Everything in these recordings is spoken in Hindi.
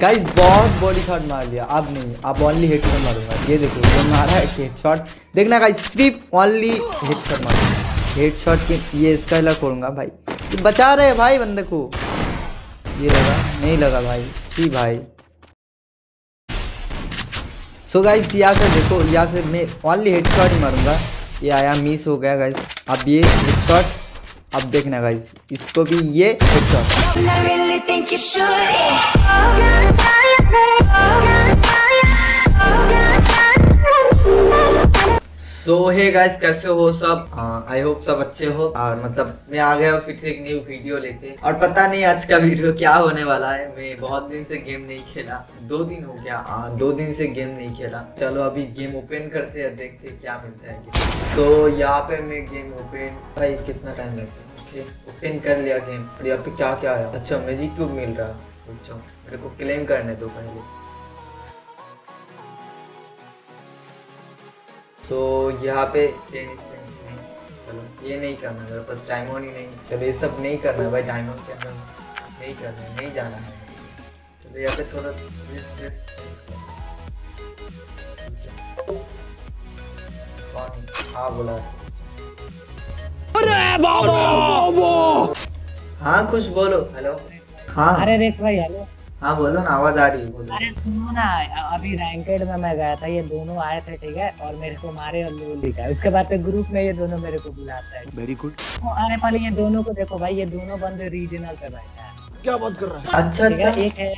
गाइस बहुत बॉडी शॉट मार लिया। अब नहीं, अब ओनली हेड शॉट मारूँगा। ये देखो, ये मारा है हेड शॉट देखना गाइस सिर्फ़ ओनली हेड शॉट मारूँगा। हेड शॉट के, ये इसका खोलूँगा भाई। ये बचा रहे भाई बंदे को। ये लगा, नहीं लगा भाई। जी भाई। सो गाइस यहाँ से देखो, यहाँ से मैं ओनली हेड शॉट ही मारूँगा। ये आया मिस हो गया गाइस अब ये हेड शॉट अब देखना गाइस इसको भी ये सो हे गाइस कैसे हो सब? आई होप सब अच्छे हो। और मतलब मैं आ गया फिर से एक न्यू वीडियो लेके। और पता नहीं आज का वीडियो क्या होने वाला है। मैं बहुत दिन से गेम नहीं खेला। दो दिन हो गया। हाँ दो दिन से गेम नहीं खेला। चलो, अभी गेम ओपन करते हैं, देखते हैं क्या मिलता है। तो यहाँ पे मैं गेम ओपन भाई, कितना टाइम लगता है? ओपन कर लिया गेम और यहाँ पे क्या क्या आया? अच्छा मैजिक क्यूब मिल रहा। है मेरे को क्लेम करने दो पहले। तो यहाँ पे टेनिस नहीं चलो ये नहीं करना मेरे पास टाइम ही नहीं चलो ये सब नहीं करना भाई टाइम के अंदर नहीं करना है नहीं जाना है। चलो यहाँ पे थोड़ा है? हाँ बोला। हाँ कुछ बोलो। हेलो? हाँ। अरे रेख भाई हेलो। हाँ बोलो ना आवाज़ आ रही है बोलो। अरे सुनो ना अभी रैंकेड में मैं गया था ये दोनों आए थे ठीक है? और मेरे को मारे और लोल दिखा उसके बाद फिर ग्रुप में ये दोनों मेरे को बुलाता है। वेरी गुड अरे पहले ये दोनों को देखो भाई ये दोनों बंदे रीजनल पे बैठे हैं। क्या बात कर रहा है? अच्छा अच्छा। एक है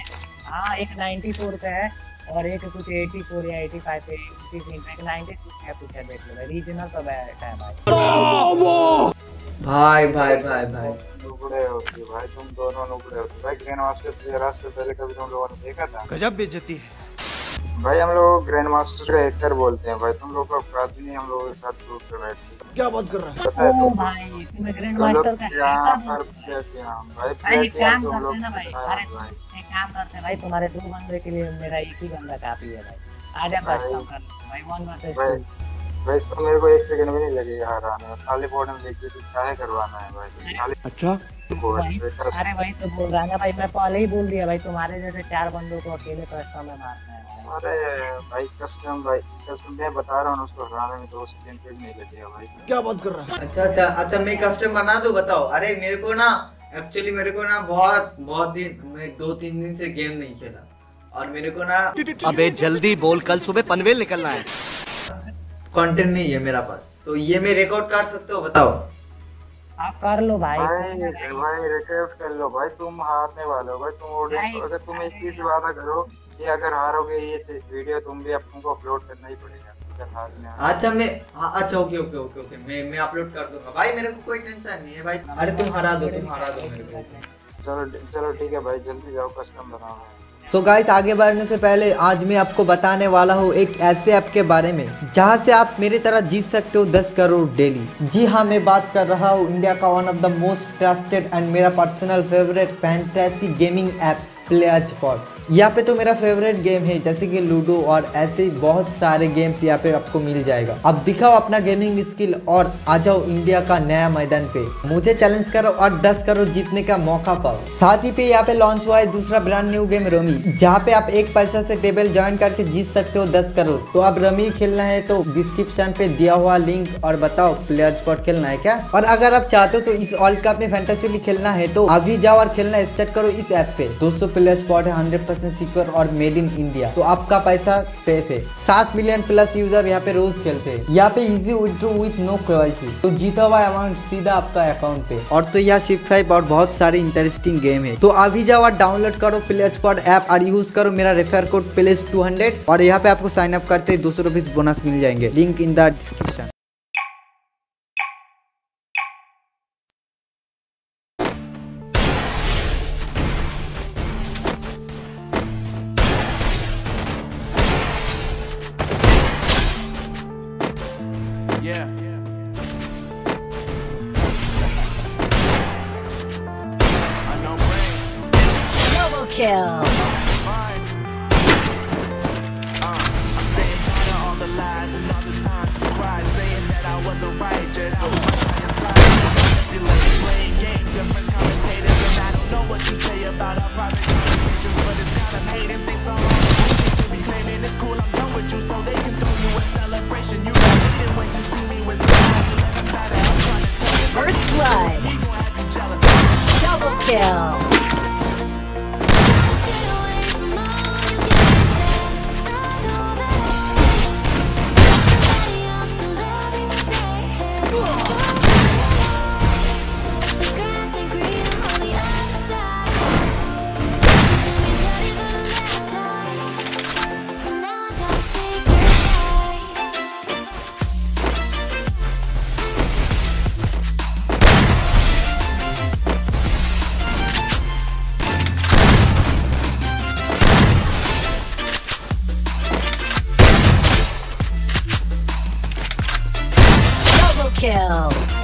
हाँ एक 94 पे है और एक कुछ 84 या 85 पे किसी सीन पे। एक 96 है कुछ है देख लो रीजनल पे बैठा है भाई। भाई भाई भाई भाई। नुकड़े होती भाई तुम दोनों नुकड़े होते भाई ग्रैंड मास्टर तेरह से पहले कभी तुम लोगों ने देखा था? गजब बेइज्जती है। भाई हम लोग ग्रैंड मास्टर का हैकर बोलते हैं भाई तुम लोग का नहीं हम लोगों के साथ ग्रुप पे बैठते क्या बात कर रहा है? ओ तुम भाई तुम्हें ग्रैंड मास्टर का यहाँ hacker पर बोलते भाई भाई काम करते ना भाई हाँ, अरे काम करते भाई तुम्हारे दो बंदे के लिए मेरा एक ही बंदा काफ़ी है भाई। आ जा भाई। कर भाई वन वर्सेस भाई इसको मेरे को एक सेकंड भी नहीं लगेगा हराने में खाली बोर्ड में देख के तो क्या है करवाना है भाई। खाली अच्छा। बेटा अरे भाई तो बोल रहा है ना भाई मैं पहले ही बोल दिया भाई तुम्हारे जैसे चार बंदों को अकेले कस्टम में मारना है। अरे भाई कस्टम भाई कस्टम मैं बता रहा हूँ उसको हराने में दो सेकंड भी नहीं लगेगा भाई। क्या बात कर रहा है? अच्छा अच्छा अच्छा मैं कस्टम बना दो बताओ। अरे मेरे को ना एक्चुअली मेरे को ना बहुत बहुत दिन मैं दो तीन दिन से गेम नहीं खेला। और मेरे को ना अबे जल्दी बोल कल सुबह पनवेल निकलना है। कंटेंट नहीं है मेरा पास। तो ये मैं रिकॉर्ड कर सकते हो? बताओ। आप कर लो भाई। भाई भाई रिक्वेस्ट कर लो भाई। तुम हारने वाले हो भाई। तुम ऑडियंस अगर तुम एक चीज़ वादा करो कि अगर हारोगे ये वीडियो तुम भी तुमको अपलोड करना ही पड़ेगा। अगर हारने हार- अच्छा मैं हाँ अच्छा ओके ओके ओके ओके मैं मैं अपलोड कर दूँगा। भाई मेरे को कोई टेंशन नहीं है भाई। अरे तुम हरा दो तुम हरा दो मेरे को। चलो चलो ठीक है भाई। जल्दी जाओ कस्टम बनाओ भाई so गाइस आगे बढ़ने से पहले आज मैं आपको बताने वाला हूँ एक ऐसे ऐप के बारे में, जहाँ से आप मेरी तरह जीत सकते हो 10 करोड़ डेली जी हाँ मैं बात कर रहा हूँ इंडिया का one of the most trusted and मेरा personal favourite fantasy gaming app Player Spot यहाँ पे तो मेरा फेवरेट गेम है, जैसे कि लूडो और ऐसे बहुत सारे गेम्स यहाँ पे आपको मिल जाएगा। अब दिखाओ अपना गेमिंग स्किल और आ जाओ इंडिया का नया मैदान पे। मुझे चैलेंज करो और 10 करोड़ जीतने का मौका पाओ। साथ ही पे यहाँ पे लॉन्च हुआ है दूसरा ब्रांड न्यू गेम रमी जहाँ पे आप एक पैसा से टेबल ज्वाइन करके जीत सकते हो 10 करोड़। तो अब रमी खेलना है तो डिस्क्रिप्शन पे दिया हुआ लिंक और बताओ प्लेयर स्पॉट खेलना है क्या? और अगर आप चाहते हो तो इस वर्ल्ड कप में फैंटेसी खेलना है तो अभी जाओ और खेलना स्टार्ट करो इस ऐप पे। दोस्तों प्लेयर स्पॉट है हंड्रेड परसेंट सिक्योर और मेड इन इंडिया तो आपका पैसा सेफ़ है. सात मिलियन प्लस यूज़र यहाँ पे रोज खेलते हैं. यहाँ पे easy withdraw with no KYC तो जीता हुआ अमाउंट सीधा आपका अकाउंट पे. और तो यहाँ शिफ्ट फाइव और बहुत सारे इंटरेस्टिंग गेम है. तो अभी जाओ और डाउनलोड करो प्ले स्पॉट ऐप और यूज़ करो मेरा रेफर कोड प्लेस टू और यहाँ पे आपको साइन अप करते दो सौ बोनस मिल जाएँगे. Link in the description Yeah. Double kill. kill. Kill.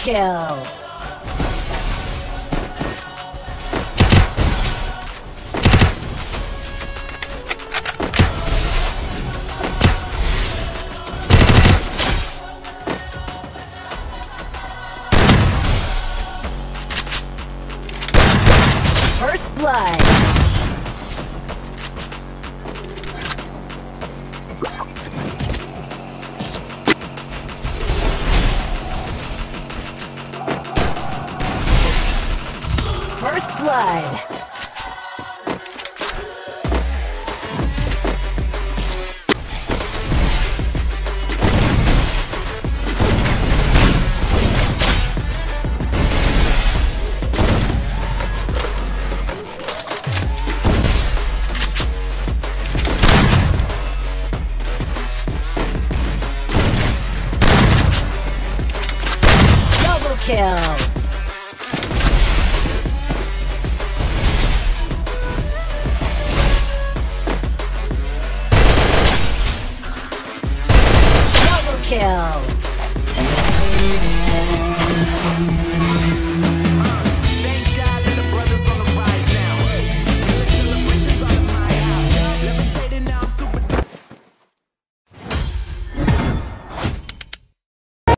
Kill. First blood. side. kill.